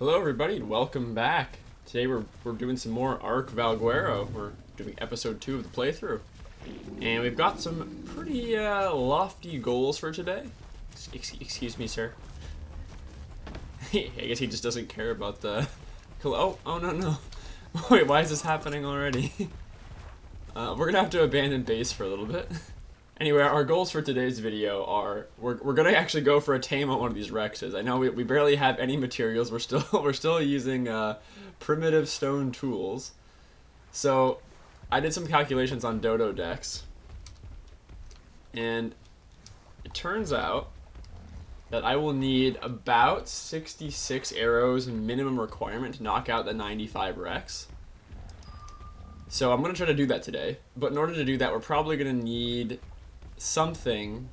Hello everybody and welcome back. Today we're, we're doing some more Ark Valguero. We're doing episode 2 of the playthrough. And we've got some pretty uh, lofty goals for today. Ex excuse me, sir. I guess he just doesn't care about the... Oh, oh no, no. Wait, why is this happening already? uh, we're gonna have to abandon base for a little bit. Anyway, our goals for today's video are we're, we're gonna actually go for a tame on one of these Rexes. I know we, we barely have any materials. We're still we're still using uh, primitive stone tools. So I did some calculations on Dododex, and it turns out that I will need about 66 arrows minimum requirement to knock out the 95 Rex. So I'm going to try to do that today. But in order to do that, we're probably going to need something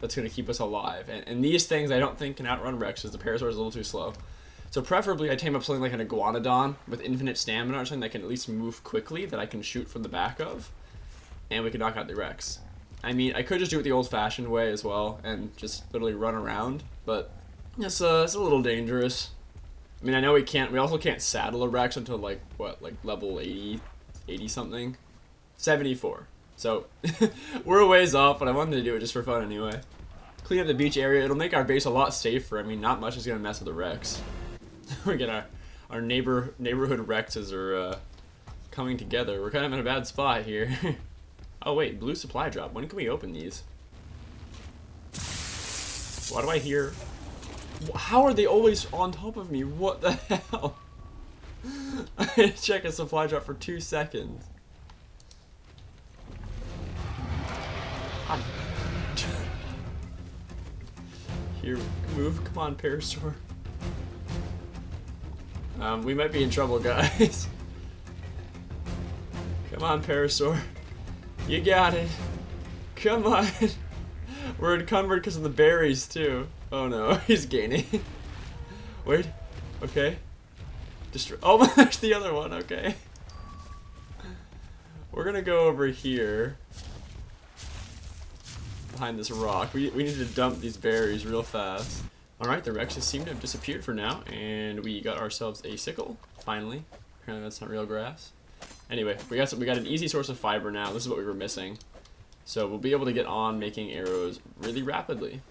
that's going to keep us alive. And, and, these things I don't think can outrun Rex because the Parasaur is a little too slow. So preferably I tame up something like an Iguanodon with infinite stamina or something that can at least move quickly that I can shoot from the back of. And we can knock out the Rex. I mean, I could just do it the old-fashioned way as well and just literally run around, but it's, uh, it's a little dangerous. I mean, I know we can't, we also can't saddle a Rex until like, what, like level 80, 80 something? 74. So we're a ways off, but I wanted to do it just for fun anyway. Clean up the beach area. It'll make our base a lot safer. I mean, not much is going to mess with the Rex. we get our, our neighbor neighborhood Rexes are uh, coming together. We're kind of in a bad spot here. oh, wait. Blue supply drop. When can we open these? Why do I hear... How are they always on top of me? What the hell? I check a supply drop for two seconds. Here, move. Come on, Parasaur. Um, we might be in trouble, guys. Come on, Parasaur. You got it. Come on. We're encumbered because of the berries, too. Oh no, he's gaining. Wait. Okay. Destro oh, there's the other one. Okay. We're gonna go over here behind this rock. We, we need to dump these berries real fast. Alright, the Rexes seem to have disappeared for now, and we got ourselves a sickle, finally. Apparently that's not real grass. Anyway, we got some, we got an easy source of fiber now. This is what we were missing. So we'll be able to get on making arrows really rapidly.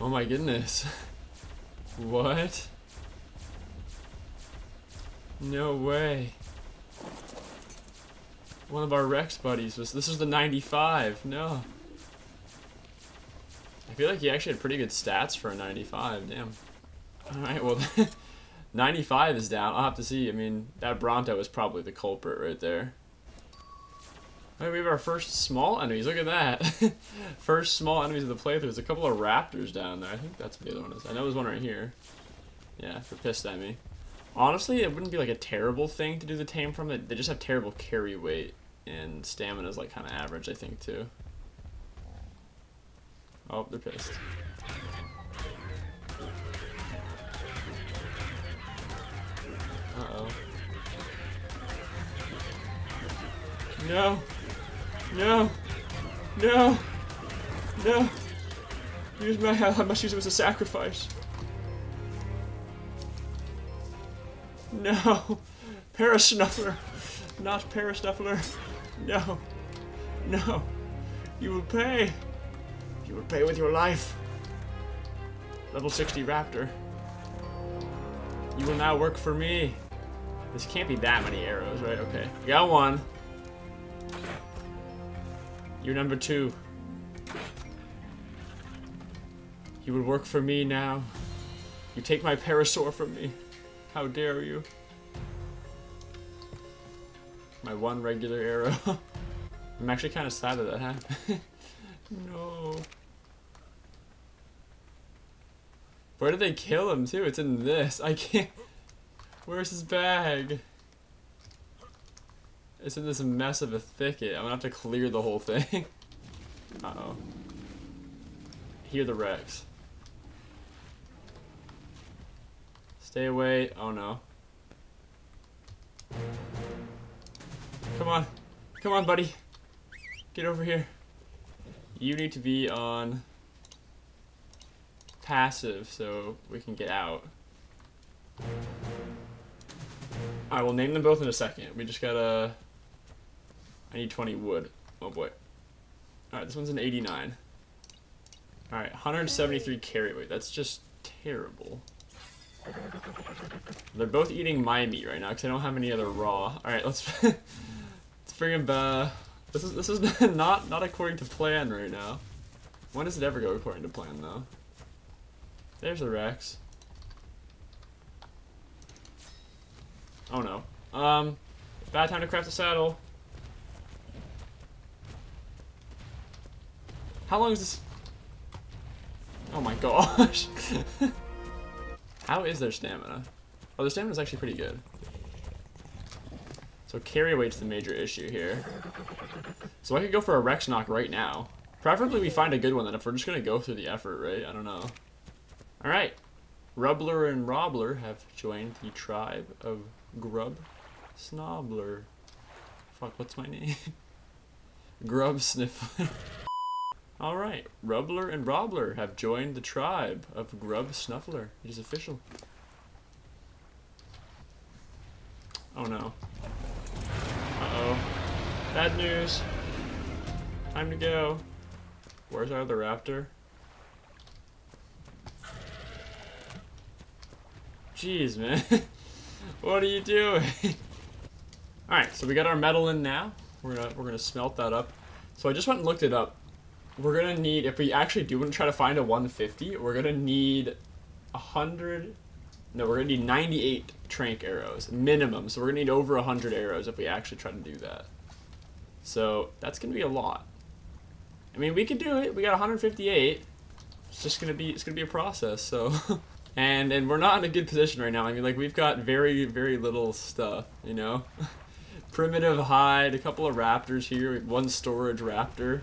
Oh my goodness. What? No way. One of our Rex buddies was, this is the 95, no. I feel like he actually had pretty good stats for a 95, damn. Alright, well, 95 is down. I'll have to see. I mean, that Bronto is probably the culprit right there. Right, we have our first small enemies. Look at that. first small enemies of the playthrough. There's a couple of raptors down there. I think that's what the other one is. I know there's one right here. Yeah, they're pissed at me. Honestly, it wouldn't be like a terrible thing to do the tame from. It. They just have terrible carry weight. And stamina is like kind of average, I think, too. Oh, they're pissed. Uh-oh. No! No! No! No! Use my I must use it as a sacrifice. No! Parasnuffler! Not Parasnuffler! No! No! You will pay! You will pay with your life. Level 60 Raptor. You will now work for me. This can't be that many arrows, right? Okay. got one. You're number two. You will work for me now. You take my parasaur from me. How dare you? My one regular arrow. I'm actually kind of sad that that happened. No. Where did they kill him too? It's in this. I can't. Where's his bag? It's in this mess of a thicket. I'm gonna have to clear the whole thing. uh oh. Hear the Rex. Stay away. Oh no. Come on. Come on, buddy. Get over here. You need to be on passive so we can get out. I will name them both in a second. We just gotta. I need 20 wood. Oh boy. Alright, this one's an 89. Alright, 173 carry weight. That's just terrible. They're both eating my meat right now because I don't have any other raw. Alright, let's let's bring him uh, back. This is this is not not according to plan right now. When does it ever go according to plan though? There's the Rex. Oh no. Um, bad time to craft a saddle. How long is this? Oh my gosh. How is their stamina? Oh, their stamina is actually pretty good. So carry weight's the major issue here. So I could go for a Rex knock right now. Preferably we find a good one then if we're just gonna go through the effort, right? I don't know. Alright. Rubbler and Robbler have joined the tribe of Grub Snobbler. Fuck, what's my name? Grub Sniffler. Alright, Rubbler and Robbler have joined the tribe of Grub Snuffler. It is official. Oh no. Bad news. Time to go. Where's our other raptor? Jeez, man. what are you doing? Alright, so we got our metal in now. We're gonna we're gonna smelt that up. So I just went and looked it up. We're gonna need if we actually do want to try to find a 150, we're gonna need a hundred no, we're gonna need 98 tranq arrows minimum. So we're gonna need over 100 arrows if we actually try to do that. So that's gonna be a lot. I mean, we could do it. We got 158. It's just gonna be it's gonna be a process. So. and and we're not in a good position right now. I mean, like we've got very very little stuff, you know. Primitive hide, a couple of raptors here, one storage raptor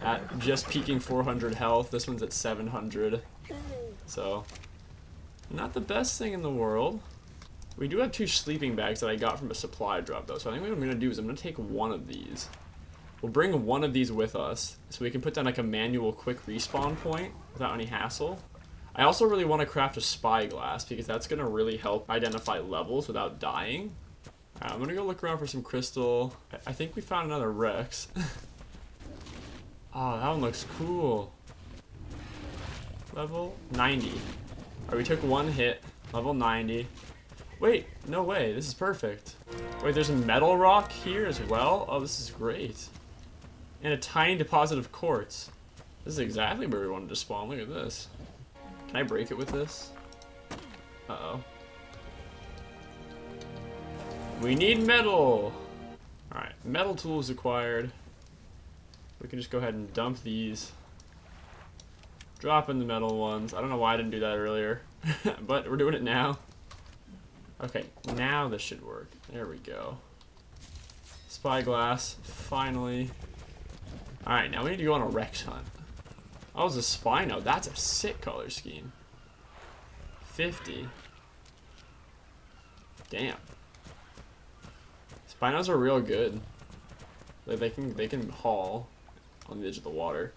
at just peaking 400 health. This one's at 700. So, not the best thing in the world. We do have two sleeping bags that I got from a supply drop though. So I think what I'm gonna do is I'm gonna take one of these. We'll bring one of these with us so we can put down like a manual quick respawn point without any hassle. I also really want to craft a spyglass because that's going to really help identify levels without dying. Right, I'm going to go look around for some crystal. I think we found another Rex. oh, that one looks cool. Level 90. Alright, we took one hit. Level 90. Wait, no way. This is perfect. Wait, there's a metal rock here as well? Oh, this is great. And a tiny deposit of quartz. This is exactly where we wanted to spawn. Look at this. Can I break it with this? Uh-oh. We need metal! Alright, metal tools acquired. We can just go ahead and dump these. Drop in the metal ones. I don't know why I didn't do that earlier. but we're doing it now. Okay, now this should work. There we go. Spyglass, finally. Alright, now we need to go on a Rex hunt. Oh, it's a Spino. That's a sick color scheme. 50. Damn. Spinos are real good. Like they can they can haul on the edge of the water.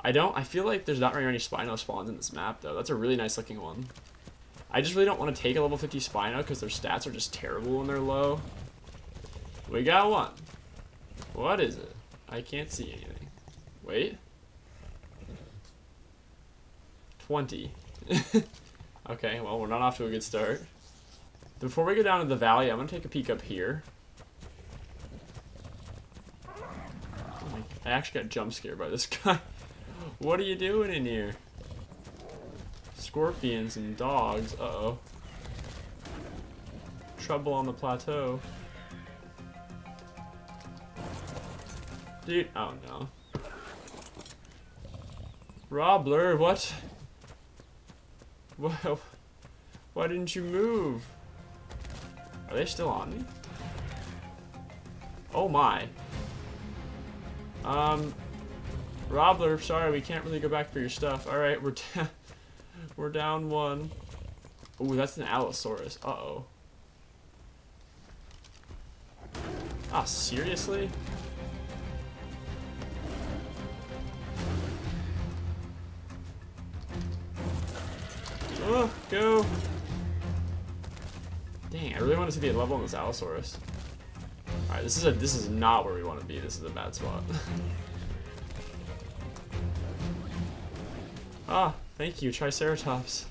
I don't I feel like there's not very many Spino spawns in this map though. That's a really nice looking one. I just really don't want to take a level 50 Spino because their stats are just terrible when they're low. We got one. What is it? I can't see anything. Wait. 20. okay, well, we're not off to a good start. Before we go down to the valley, I'm going to take a peek up here. Oh I actually got jump scared by this guy. what are you doing in here? Scorpions and dogs. Uh-oh. Trouble on the plateau. Dude, oh no. Robler, what? Well, why didn't you move? Are they still on me? Oh my. Um, Robler, sorry, we can't really go back for your stuff. Alright, we're down. We're down one. Ooh, that's an Allosaurus. Uh-oh. Ah, seriously? Oh, go. Dang, I really want to see the level on this Allosaurus. Alright, this is a this is not where we want to be. This is a bad spot. ah, thank you, Triceratops.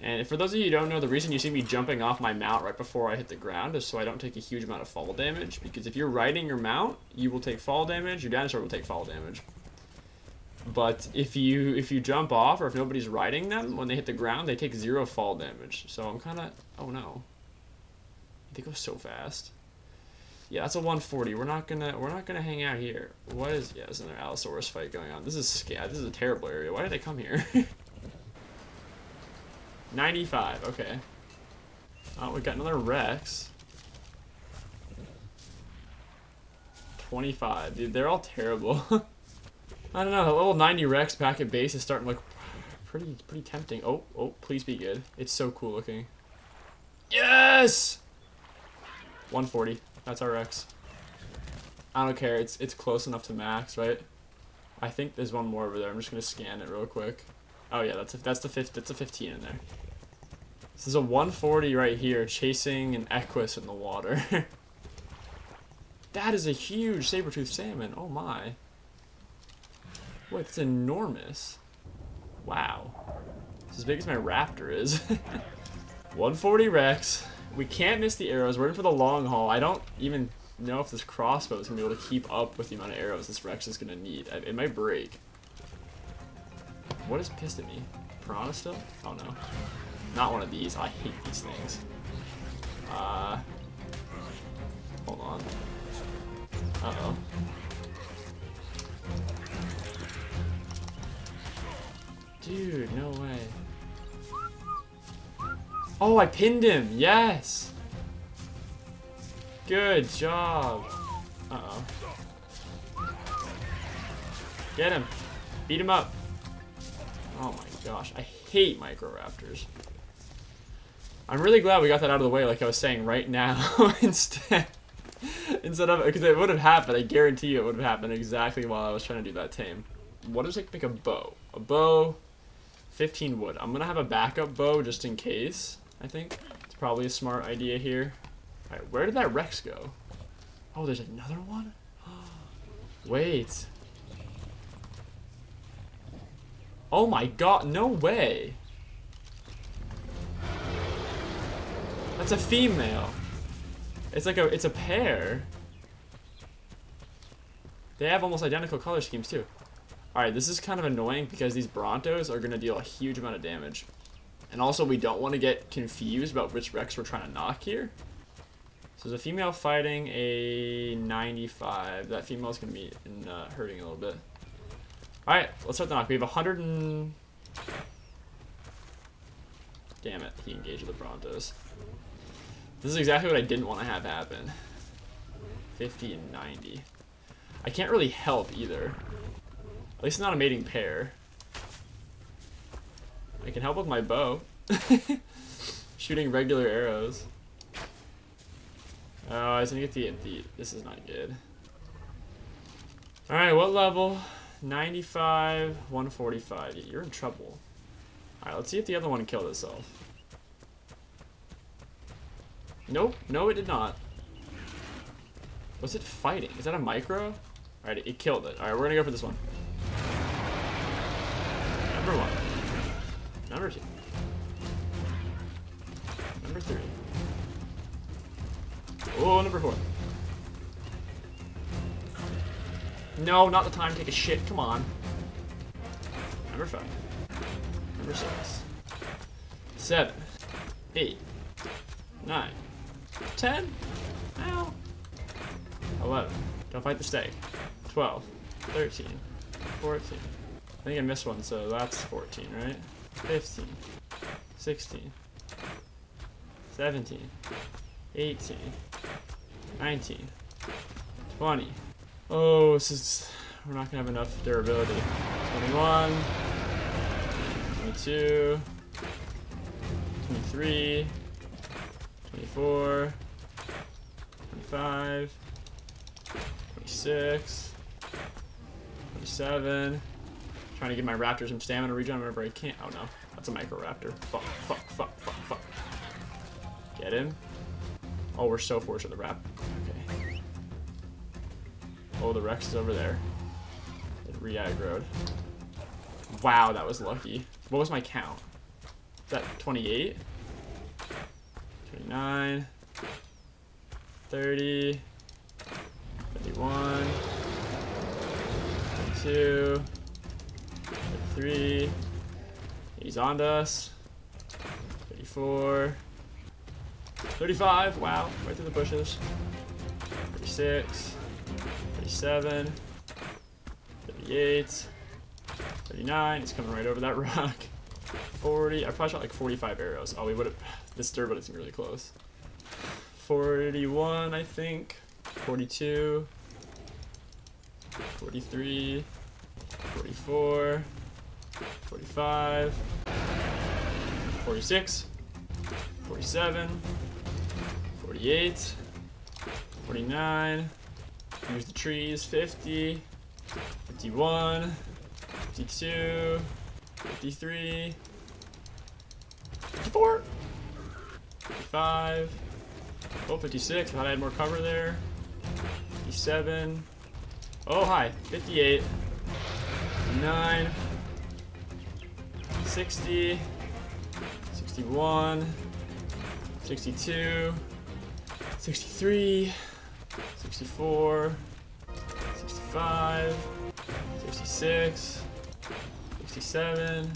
And for those of you who don't know, the reason you see me jumping off my mount right before I hit the ground is so I don't take a huge amount of fall damage. Because if you're riding your mount, you will take fall damage, your dinosaur will take fall damage. But if you if you jump off or if nobody's riding them, when they hit the ground, they take zero fall damage. So I'm kind of... Oh no. They go so fast. Yeah, that's a 140. We're not gonna we're not gonna hang out here. What is yeah? There's another Allosaurus fight going on. This is scary. This is a terrible area. Why did they come here? 95. Okay. Oh, we got another Rex. 25. Dude, they're all terrible. I don't know. The level 90 Rex back at base is starting to look pretty pretty tempting. Oh, oh, please be good. It's so cool looking. Yes! 140. That's our Rex. I don't care. It's it's close enough to max, right? I think there's one more over there. I'm just gonna scan it real quick. Oh yeah, that's a, that's the fifth. That's a 15 in there. This is a 140 right here, chasing an Equus in the water. that is a huge saber-toothed salmon. Oh my. Wait, it's enormous. Wow. It's as big as my raptor is. 140 Rex. We can't miss the arrows. We're in for the long haul. I don't even know if this crossbow is going to be able to keep up with the amount of arrows this Rex is going to need. It might break. What is pissed at me? Piranha still? Oh no. Not one of these. I hate these things. Uh, hold on. Uh-oh. Dude, no way. Oh, I pinned him. Yes. Good job. Uh-oh. Get him. Beat him up. Oh my gosh. I hate Microraptors. I'm really glad we got that out of the way, like I was saying, right now, instead. Instead of, because it would have happened, I guarantee you it would have happened exactly while I was trying to do that tame. What does it make a bow? A bow, 15 wood. I'm going to have a backup bow just in case, I think. It's probably a smart idea here. Alright, where did that Rex go? Oh, there's another one? Wait. Oh my god, no way. That's a female. It's like a it's a pair. They have almost identical color schemes too. Alright, this is kind of annoying because these Brontos are going to deal a huge amount of damage. And also we don't want to get confused about which Rex we're trying to knock here. So there's a female fighting a 95. That female is going to be in, uh, hurting a little bit. Alright, let's start the knock. We have 100 and... Damn it, he engaged with the Brontos. This is exactly what I didn't want to have happen. 50 and 90. I can't really help either. At least not a mating pair. I can help with my bow. Shooting regular arrows. Oh, I was gonna get the, the this is not good. Alright, what level? 95, 145. You're in trouble. Alright, let's see if the other one killed itself. Nope, no it did not. Was it fighting? Is that a micro? Alright, it killed it. Alright, we're gonna go for this one. Number one. Number two. Number three. Oh, number four. No, not the time to take a shit. Come on. Number five. Number six. Seven. Eight. Nine. Ten. Ow. Eleven. Don't fight the stake. Twelve. Thirteen. Fourteen. I think I missed one, so that's 14, right? 15. 16. 17. 18. 19. 20. Oh, this is... We're not to have enough durability. 21. 22. 23. 24. 25. 26. 27. Trying to give my raptors some stamina regen whenever I can't. Oh no, that's a micro raptor. Fuck, fuck, fuck, fuck, fuck. Get him. Oh, we're so fortunate the rap. Okay. Oh, the Rex is over there. It re-aggroed. Wow, that was lucky. What was my count? Is that 28? 29. 30. 51. 52. 33. He's on to us. 34. 35. Wow. Right through the bushes. 36. 37. 38. 39. He's coming right over that rock. 40. I probably shot like 45 arrows. Oh, we would have. This third one is really close. 41, I think. 42. 43. 44. 45. 46. 47. 48. 49. Here's the trees. 50. 51. 52. 53. 54. 55. Oh, 56. I thought I had more cover there. 57. Oh, hi. 58. 59. 60. 61. 62. 63. 64. 65. 66. 67.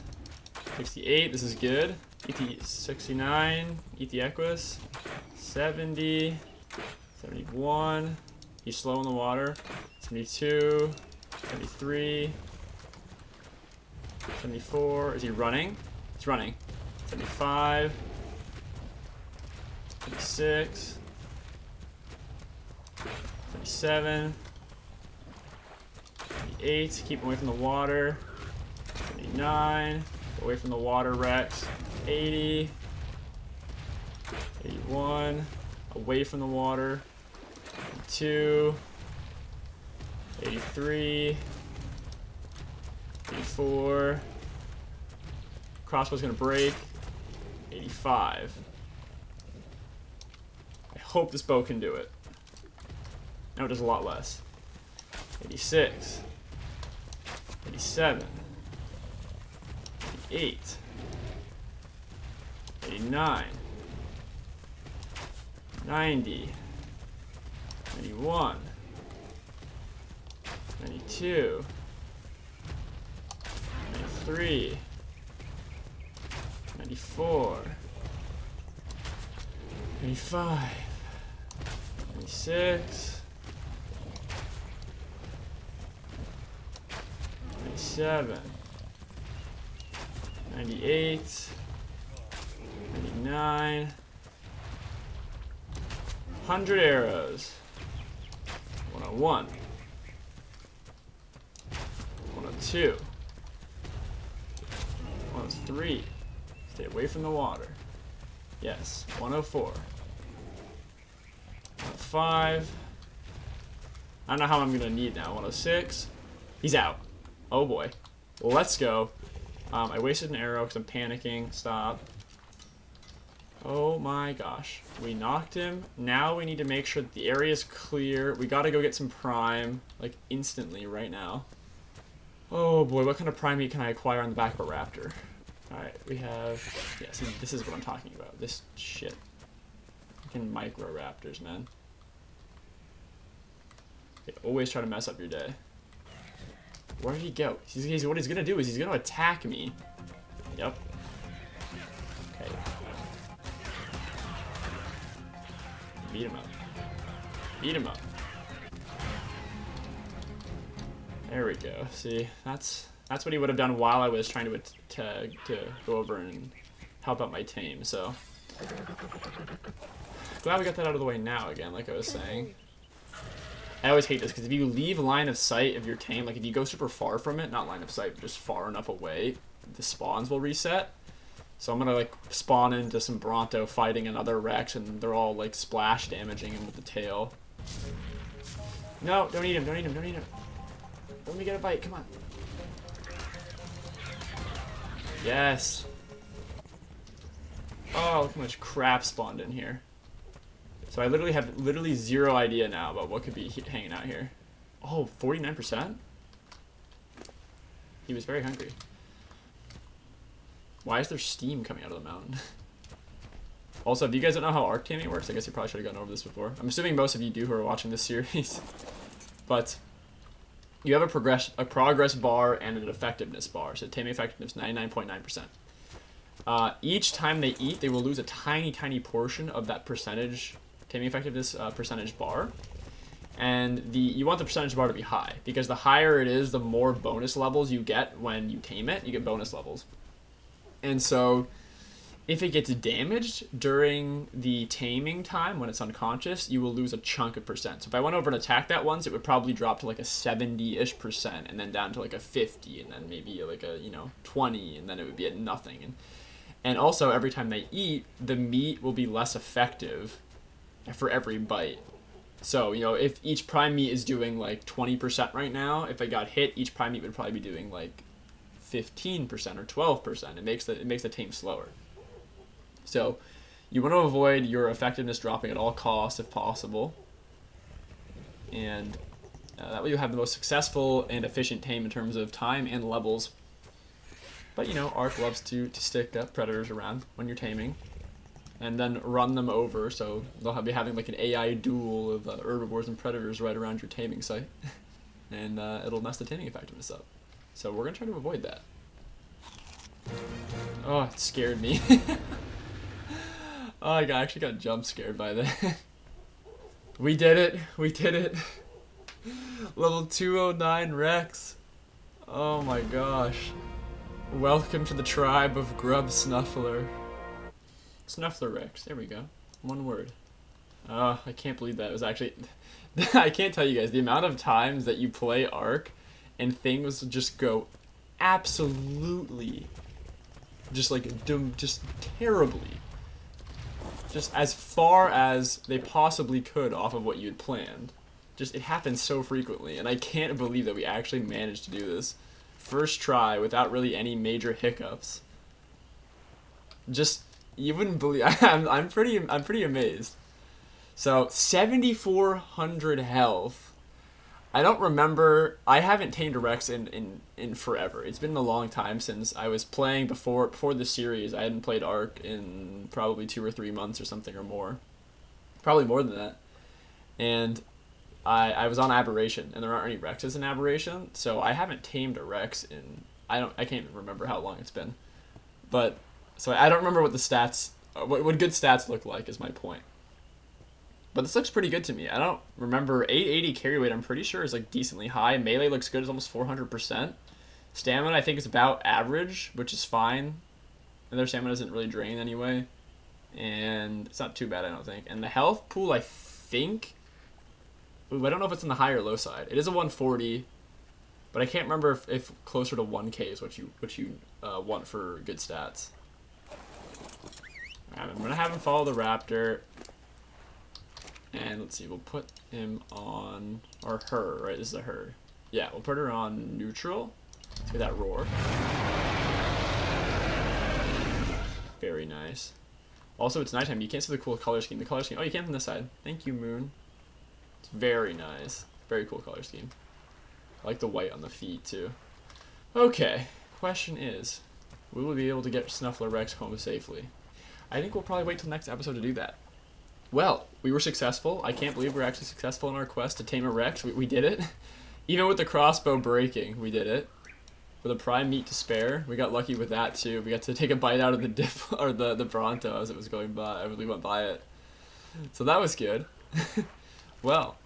68. This is good. ET 69. ET Equus. 70, 71. He's slow in the water. 72, 73, 74. Is he running? He's running. 75, 76, 77, 78. Keep away from the water. 79. Away from the water, Rex. 80. 81, away from the water, 82, 83, 84, crossbow's gonna break, 85. I hope this bow can do it. No, it does a lot less. 86, 87, 88, 89, 90, 91, 92, 93, 94, 95, 96, 97, 98, 99, 100 arrows. 101. 102. 103. Stay away from the water. Yes. 104. 105. I don't know how I'm to need now. 106. He's out. Oh boy. Let's go. Um, I wasted an arrow because I'm panicking. Stop. Oh my gosh. We knocked him. Now we need to make sure that the area is clear. We gotta go get some prime, like, instantly right now. Oh boy, what kind of prime meat can I acquire on the back of a raptor? Alright, we have... Yeah, see, this is what I'm talking about. This shit. Fucking micro raptors, man. They always try to mess up your day. Where did he go? He's, he's, what he's gonna do is he's gonna attack me. Yep. Okay. Beat him up. Beat him up. There we go. See, that's that's what he would have done while I was trying to to, to go over and help out my team. So glad we got that out of the way now again, like I was saying. I always hate this because if you leave line of sight of your tame, like if you go super far from it, not line of sight, just far enough away, the spawns will reset. So I'm gonna like spawn into some Bronto fighting another Rex and they're all like splash damaging him with the tail. No, don't eat him, don't eat him, don't eat him. Let me get a bite, come on. Yes. Oh, look how much crap spawned in here. So I literally have literally zero idea now about what could be hanging out here. Oh, 49%? He was very hungry. Why is there steam coming out of the mountain? also, if you guys don't know how Ark taming works, I guess you probably should have gone over this before. I'm assuming most of you do who are watching this series. but you have a progress a progress bar and an effectiveness bar. So taming effectiveness 99.9%. Uh, each time they eat, they will lose a tiny, tiny portion of that percentage taming effectiveness uh, percentage bar. And the you want the percentage bar to be high because the higher it is, the more bonus levels you get when you tame it. You get bonus levels. And so if it gets damaged during the taming time when it's unconscious, you will lose a chunk of percent. So if I went over and attacked that once, it would probably drop to like a 70-ish percent and then down to like a 50 and then maybe like a, you know, 20 and then it would be at nothing. And and also every time they eat, the meat will be less effective for every bite. So, you know, if each prime meat is doing like 20% right now, if I got hit, each prime meat would probably be doing like 15% or 12%. It makes the it makes the tame slower. So you want to avoid your effectiveness dropping at all costs if possible. And uh, that way you have the most successful and efficient tame in terms of time and levels. But you know, Ark loves to, to stick up predators around when you're taming. And then run them over, so they'll be having like an AI duel of uh, herbivores and predators right around your taming site. and uh, it'll mess the taming effectiveness up. So we're going to try to avoid that. Oh, it scared me. Oh, I actually got jump scared by that. we did it. We did it. Level 209 Rex. Oh my gosh. Welcome to the tribe of Grub Snuffler. Snuffler Rex. There we go. One word. Oh, I can't believe that. It was actually... I can't tell you guys, the amount of times that you play Ark and things just go absolutely just like just terribly just as far as they possibly could off of what you'd planned. Just it happens so frequently, and I can't believe that we actually managed to do this first try without really any major hiccups. Just you wouldn't believe. I'm I'm pretty I'm pretty amazed. So 7400 health I don't remember. I haven't tamed a Rex in, in, in forever. It's been a long time since I was playing before before the series. I hadn't played Ark in probably two or three months or something or more, probably more than that. And I I was on Aberration, and there aren't any Rexes in Aberration, so I haven't tamed a Rex in I don't I can't even remember how long it's been, but so I don't remember what the stats what what good stats look like is my point. But this looks pretty good to me. I don't remember 880 carry weight. I'm pretty sure is like decently high. Melee looks good. It's almost 400%. Stamina I think is about average, which is fine. And their stamina doesn't really drain anyway. And it's not too bad, I don't think. And the health pool, I think... Ooh, I don't know if it's on the high or low side. It is a 140, but I can't remember if, if closer to 1k is what you what you uh, want for good stats. Right, I'm gonna have him follow the raptor. And let's see, we'll put him on, or her, right? This is a her. Yeah, we'll put her on neutral. Let's get that roar. Very nice. Also, it's nighttime. You can't see the cool color scheme. The color scheme. Oh, you can from this side. Thank you, Moon. It's very nice. Very cool color scheme. I like the white on the feet, too. Okay. Question is, will we be able to get Snuffler Rex home safely? I think we'll probably wait till next episode to do that. Well, we were successful. I can't believe we're actually successful in our quest to tame a Rex. We, we did it. Even with the crossbow breaking, we did it. With a prime meat to spare, we got lucky with that too. We got to take a bite out of the dip or the the Bronto as it was going by. I really went by it, so that was good. well,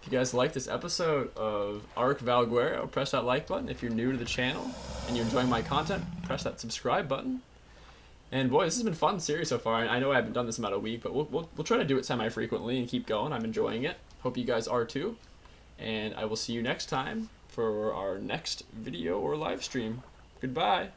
if you guys like this episode of Ark Valguero, press that like button. If you're new to the channel and you're enjoying my content, press that subscribe button. And boy, this has been fun series so far. I know I haven't done this about a week, but we'll, we'll, we'll try to do it semi-frequently and keep going. I'm enjoying it. Hope you guys are too. And I will see you next time for our next video or live stream. Goodbye.